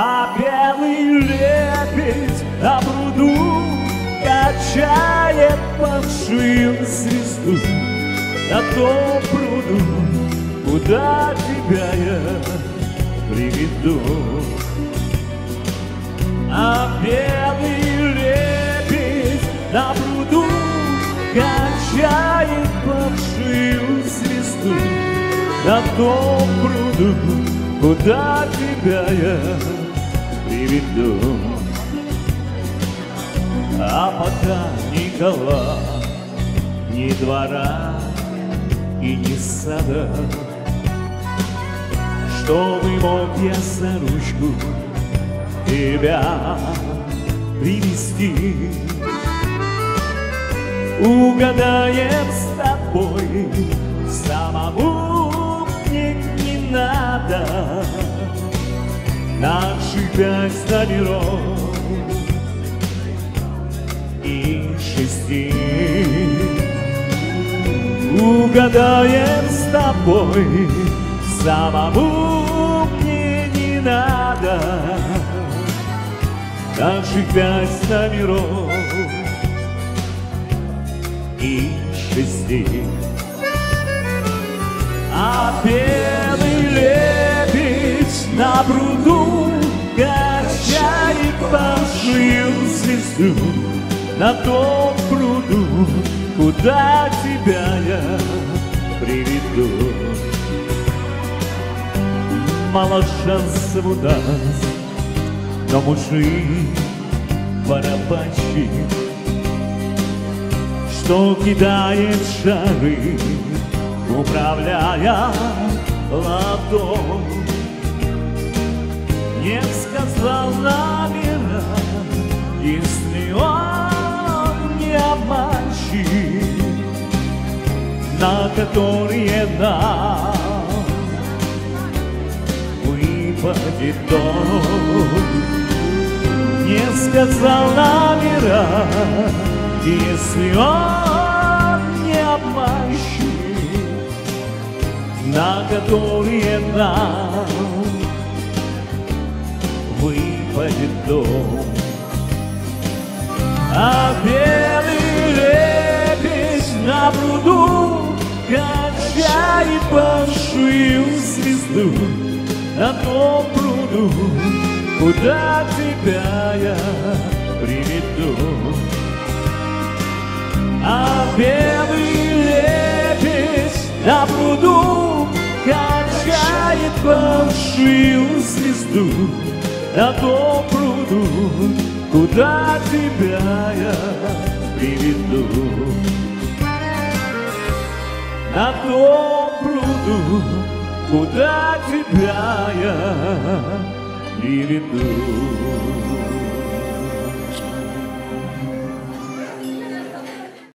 А белый лебедь на пруду Качает большую звезду. На том пруду, куда тебя я приведу. А белый лебедь на пруду Качает большую звезду. На том пруду, куда тебя я приведу. А пока никого, ни двора и ни сада. Чтобы мог я за ручку тебя привести Угадаем с тобой Самому мне не надо пять номеров И шести. Угадаем с тобой Самому мне не надо. Наших пять номеров и шести. А Большую звезду На том пруду, куда тебя я приведу Мало шансов у нас, но мужик барабанщик что кидает шары, управляя ладонь. Не сказал номера, если он не обманщик, на которые нам выпадет дом. Не сказал номера, если он не обманщик, на которые нам выпадет дом. А белый лебедь на пруду качает большую звезду на том пруду, куда тебя я приведу. А белый лебедь на пруду Качает большую звезду На том пруду, куда тебя я приведу? На том пруду, куда тебя я приведу